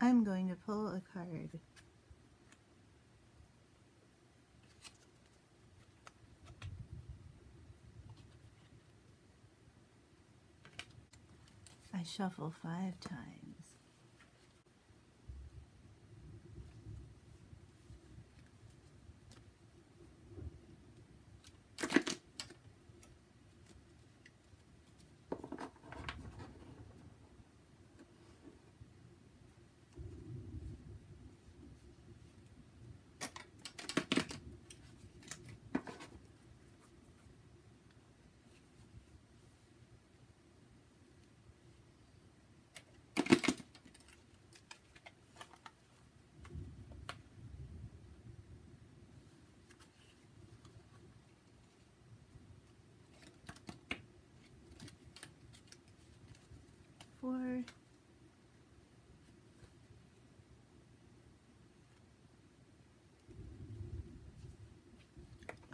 I'm going to pull a card. I shuffle five times.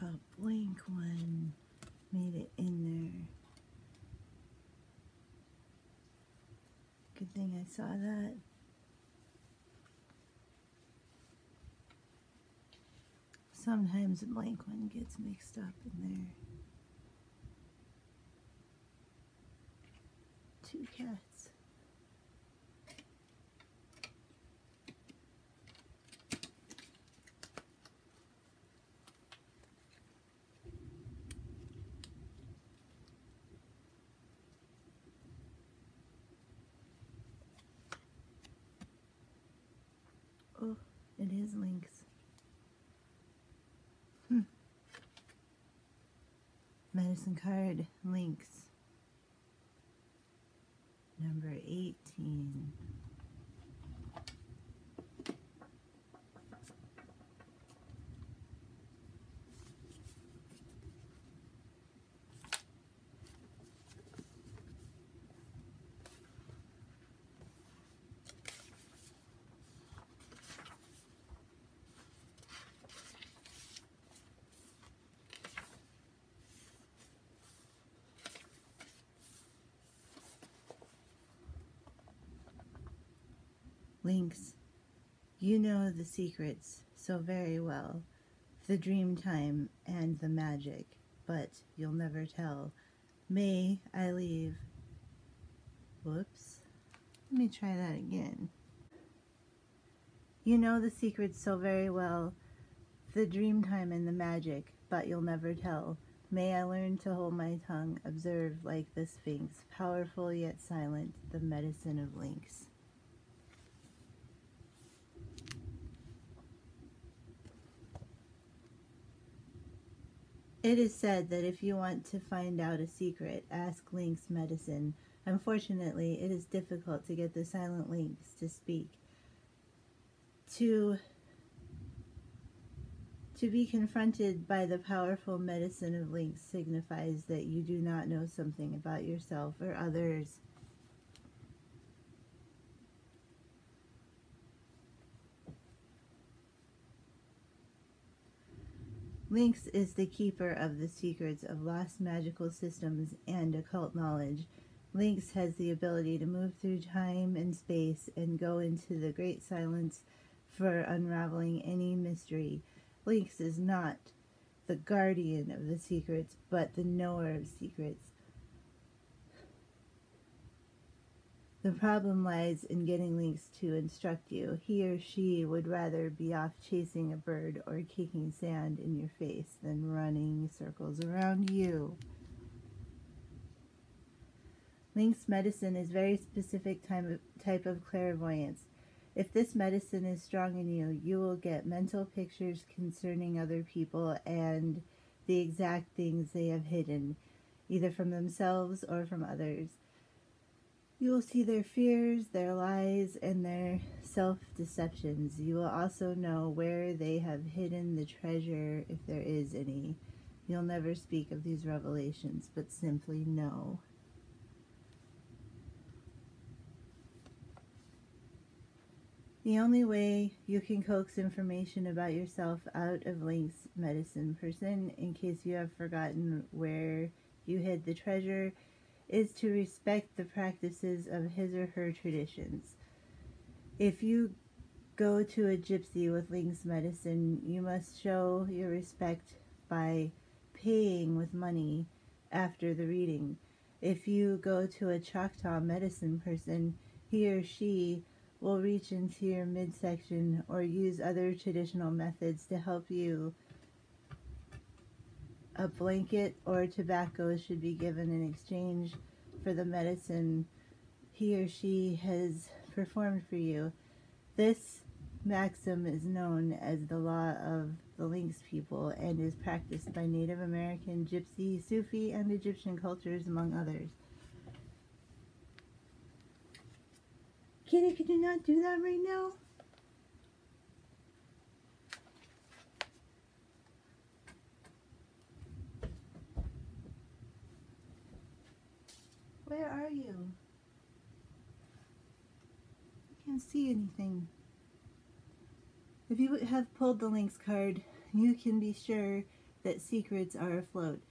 A blank one made it in there. Good thing I saw that. Sometimes a blank one gets mixed up in there. Two cats. It is Lynx. Hmm. Medicine card, Lynx. Number 18. Lynx, you know the secrets so very well, the dream time and the magic, but you'll never tell. May I leave? Whoops. Let me try that again. You know the secrets so very well, the dream time and the magic, but you'll never tell. May I learn to hold my tongue, observe like the Sphinx, powerful yet silent, the medicine of Lynx. It is said that if you want to find out a secret, ask Lynx Medicine. Unfortunately, it is difficult to get the silent lynx to speak. To to be confronted by the powerful medicine of Lynx signifies that you do not know something about yourself or others. Lynx is the keeper of the secrets of lost magical systems and occult knowledge. Lynx has the ability to move through time and space and go into the great silence for unraveling any mystery. Lynx is not the guardian of the secrets, but the knower of secrets. The problem lies in getting Lynx to instruct you. He or she would rather be off chasing a bird or kicking sand in your face than running circles around you. Lynx medicine is very specific type of clairvoyance. If this medicine is strong in you, you will get mental pictures concerning other people and the exact things they have hidden, either from themselves or from others. You will see their fears, their lies, and their self-deceptions. You will also know where they have hidden the treasure, if there is any. You'll never speak of these revelations, but simply know. The only way you can coax information about yourself out of Lynx medicine person, in case you have forgotten where you hid the treasure, is to respect the practices of his or her traditions. If you go to a gypsy with Lynx medicine, you must show your respect by paying with money after the reading. If you go to a Choctaw medicine person, he or she will reach into your midsection or use other traditional methods to help you. A blanket or tobacco should be given in exchange for the medicine he or she has performed for you. This maxim is known as the law of the Lynx people and is practiced by Native American, Gypsy, Sufi, and Egyptian cultures, among others. Kitty, could you not do that right now? Where are you? I can't see anything. If you have pulled the Lynx card, you can be sure that secrets are afloat.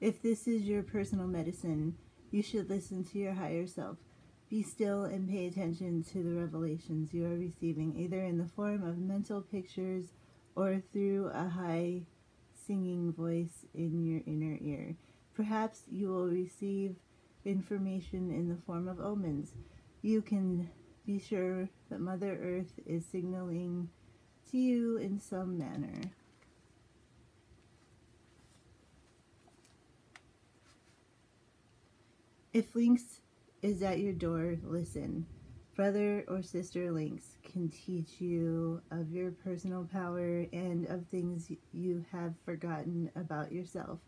If this is your personal medicine, you should listen to your higher self. Be still and pay attention to the revelations you are receiving, either in the form of mental pictures or through a high singing voice in your inner ear. Perhaps you will receive information in the form of omens. You can be sure that Mother Earth is signaling to you in some manner. If Lynx is at your door, listen. Brother or sister Lynx can teach you of your personal power and of things you have forgotten about yourself.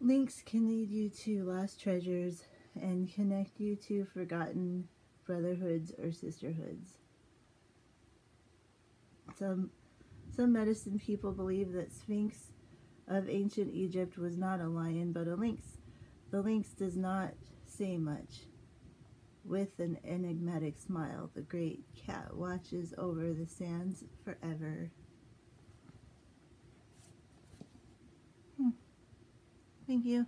Lynx can lead you to lost treasures and connect you to forgotten brotherhoods or sisterhoods. Some, some medicine people believe that Sphinx of ancient Egypt was not a lion but a lynx. The lynx does not say much. With an enigmatic smile, the great cat watches over the sands forever. Thank you.